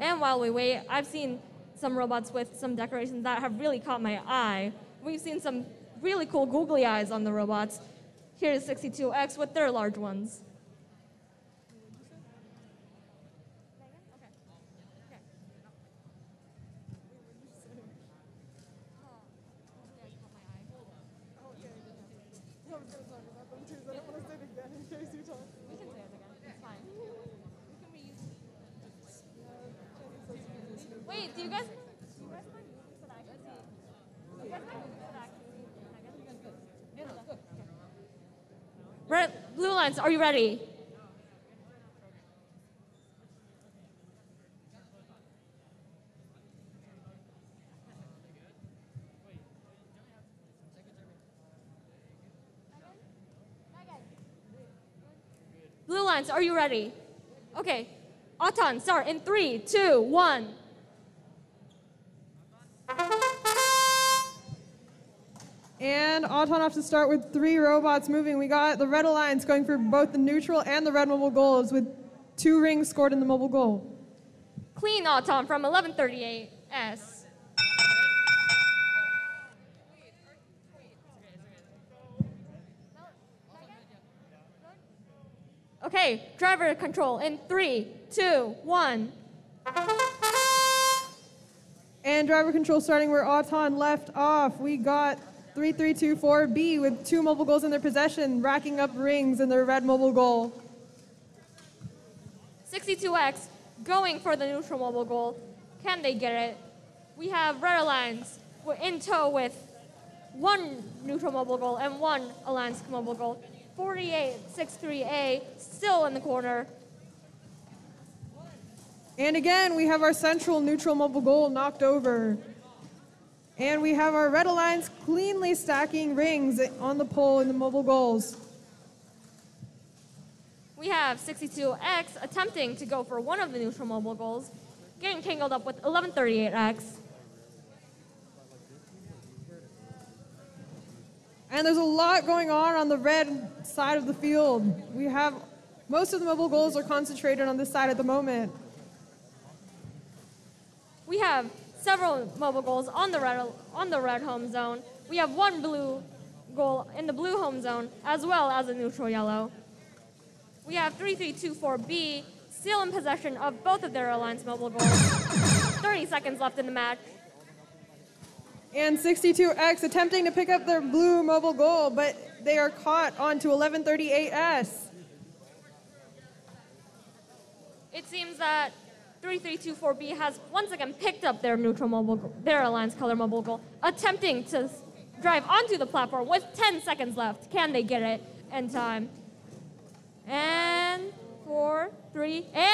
And while we wait, I've seen some robots with some decorations that have really caught my eye. We've seen some really cool googly eyes on the robots. Here's 62X with their large ones. Do you guys? Red, blue lines, are you ready? Blue lines, are you ready? Okay. Auton, start in three, two, one. And Auton off to start with three robots moving. We got the Red Alliance going for both the neutral and the red mobile goals with two rings scored in the mobile goal. Clean Auton from 1138S. Okay, driver control in three, two, one. And driver control starting where Auton left off. We got 3324B with two mobile goals in their possession, racking up rings in their red mobile goal. 62X going for the neutral mobile goal. Can they get it? We have Red Alliance We're in tow with one neutral mobile goal and one Alliance mobile goal. 4863A still in the corner. And again, we have our central neutral mobile goal knocked over. And we have our Red Alliance cleanly stacking rings on the pole in the mobile goals. We have 62X attempting to go for one of the neutral mobile goals, getting tangled up with 1138S. And there's a lot going on on the red side of the field. We have most of the mobile goals are concentrated on this side at the moment. We have several mobile goals on the red on the red home zone. We have one blue goal in the blue home zone as well as a neutral yellow. We have 3324B still in possession of both of their alliance mobile goals. 30 seconds left in the match. And 62X attempting to pick up their blue mobile goal, but they are caught onto 1138S. It seems that 3324B has once again picked up their neutral mobile, go- their alliance color mobile goal, attempting to drive onto the platform with 10 seconds left. Can they get it in time? And four, three, and.